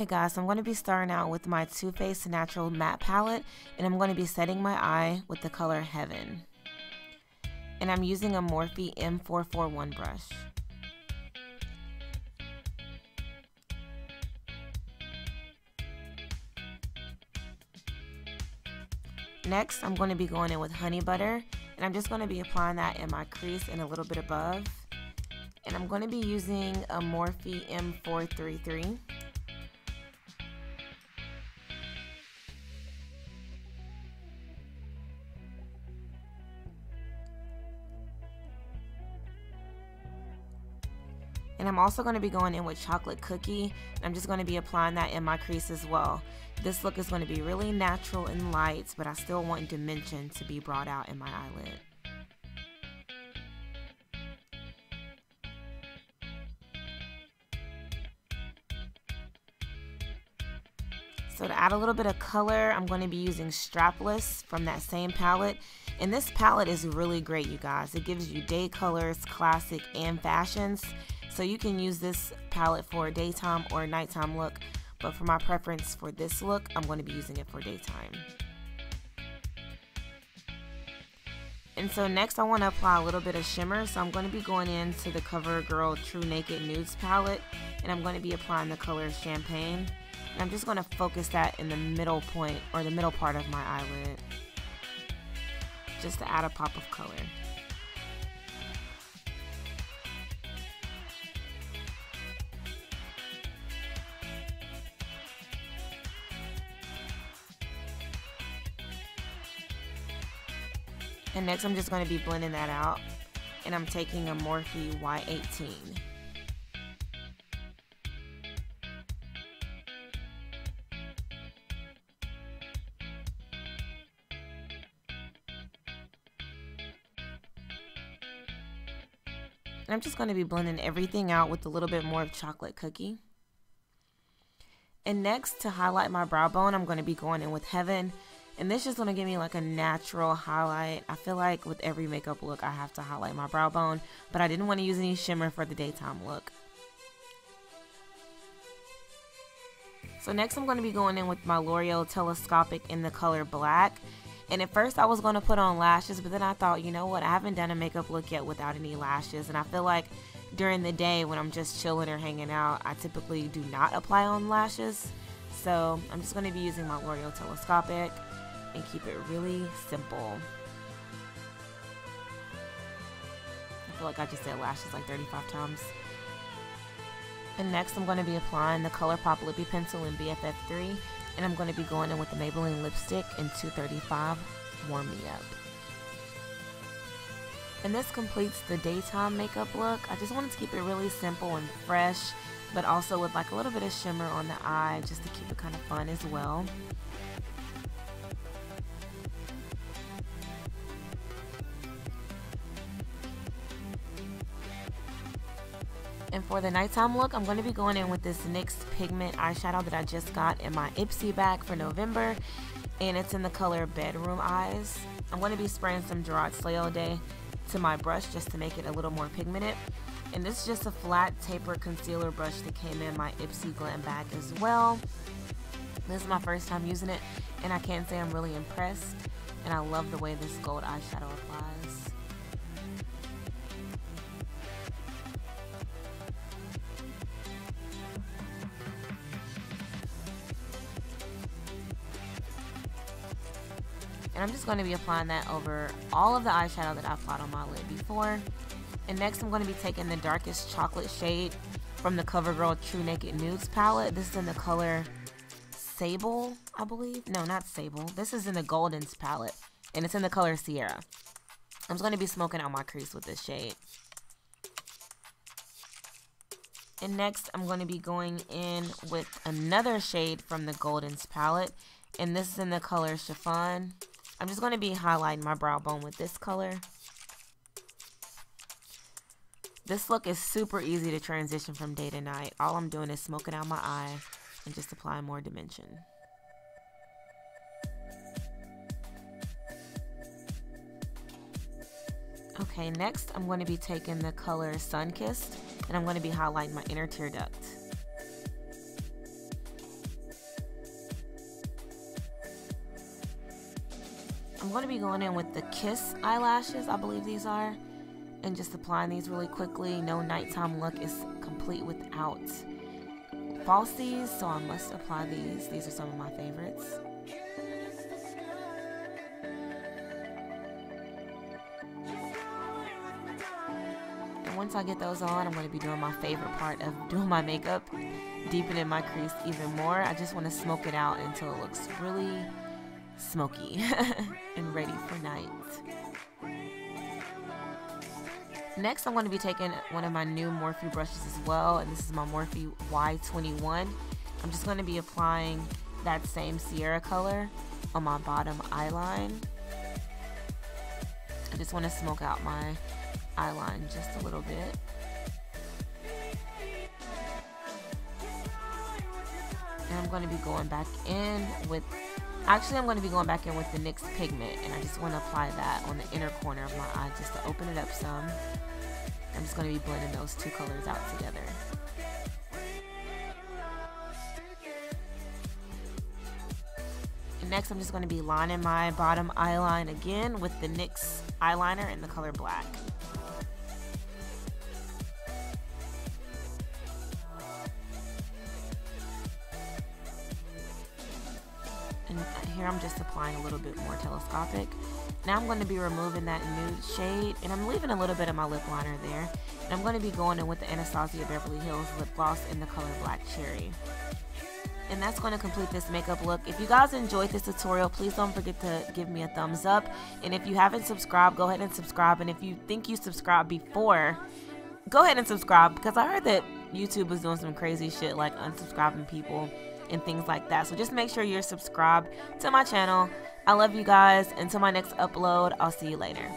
Okay guys, I'm going to be starting out with my Too Faced Natural Matte Palette and I'm going to be setting my eye with the color Heaven. And I'm using a Morphe M441 brush. Next, I'm going to be going in with honey butter and I'm just going to be applying that in my crease and a little bit above. And I'm going to be using a Morphe M433. And I'm also going to be going in with chocolate cookie. I'm just going to be applying that in my crease as well. This look is going to be really natural and light, but I still want dimension to be brought out in my eyelid. So to add a little bit of color, I'm going to be using Strapless from that same palette. And this palette is really great, you guys. It gives you day colors, classic, and fashions. So you can use this palette for a daytime or a nighttime look, but for my preference for this look, I'm going to be using it for daytime. And so next I want to apply a little bit of shimmer, so I'm going to be going into the CoverGirl True Naked Nudes palette, and I'm going to be applying the color Champagne. And I'm just going to focus that in the middle point, or the middle part of my eyelid, just to add a pop of color. And next I'm just going to be blending that out. And I'm taking a Morphe Y18. And I'm just going to be blending everything out with a little bit more of chocolate cookie. And next, to highlight my brow bone, I'm going to be going in with Heaven. And this is going to give me like a natural highlight. I feel like with every makeup look, I have to highlight my brow bone. But I didn't want to use any shimmer for the daytime look. So next I'm going to be going in with my L'Oreal Telescopic in the color black. And at first I was going to put on lashes, but then I thought, you know what, I haven't done a makeup look yet without any lashes. And I feel like during the day when I'm just chilling or hanging out, I typically do not apply on lashes. So I'm just going to be using my L'Oreal Telescopic and keep it really simple. I feel like I just said lashes like 35 times. And next I'm going to be applying the ColourPop Lippie Pencil in BFF3 and I'm going to be going in with the Maybelline lipstick in 235 Warm Me Up. And this completes the daytime makeup look. I just wanted to keep it really simple and fresh, but also with like a little bit of shimmer on the eye just to keep it kind of fun as well. And for the nighttime look, I'm going to be going in with this NYX Pigment eyeshadow that I just got in my Ipsy bag for November. And it's in the color Bedroom Eyes. I'm going to be spraying some Gerard Slay all Day to my brush just to make it a little more pigmented. And this is just a flat taper concealer brush that came in my Ipsy Glam bag as well. This is my first time using it and I can't say I'm really impressed. And I love the way this gold eyeshadow applies. And I'm just going to be applying that over all of the eyeshadow that I applied on my lid before. And next I'm going to be taking the darkest chocolate shade from the CoverGirl True Naked Nudes palette. This is in the color Sable, I believe. No, not Sable. This is in the Goldens palette. And it's in the color Sierra. I'm just going to be smoking out my crease with this shade. And next I'm going to be going in with another shade from the Goldens palette. And this is in the color Chiffon. I'm just going to be highlighting my brow bone with this color. This look is super easy to transition from day to night. All I'm doing is smoking out my eye and just applying more dimension. Okay, next I'm going to be taking the color Sunkissed and I'm going to be highlighting my inner tear duct. I'm going to be going in with the Kiss eyelashes, I believe these are, and just applying these really quickly. No nighttime look is complete without falsies, so I must apply these. These are some of my favorites. And once I get those on, I'm going to be doing my favorite part of doing my makeup, deepening my crease even more. I just want to smoke it out until it looks really smoky and ready for night. Next, I'm going to be taking one of my new Morphe brushes as well, and this is my Morphe Y21. I'm just going to be applying that same Sierra color on my bottom eyeline. I just want to smoke out my eyeline just a little bit. And I'm going to be going back in with, actually I'm going to be going back in with the NYX pigment and I just want to apply that on the inner corner of my eye just to open it up some. I'm just going to be blending those two colors out together. And next I'm just going to be lining my bottom eyeline again with the NYX eyeliner in the color black. Here I'm just applying a little bit more telescopic. Now I'm going to be removing that nude shade and I'm leaving a little bit of my lip liner there. And I'm going to be going in with the Anastasia Beverly Hills lip gloss in the color Black Cherry. And that's going to complete this makeup look. If you guys enjoyed this tutorial, please don't forget to give me a thumbs up. And if you haven't subscribed, go ahead and subscribe. And if you think you subscribed before, go ahead and subscribe because I heard that YouTube was doing some crazy shit like unsubscribing people and things like that. So just make sure you're subscribed to my channel. I love you guys. Until my next upload, I'll see you later.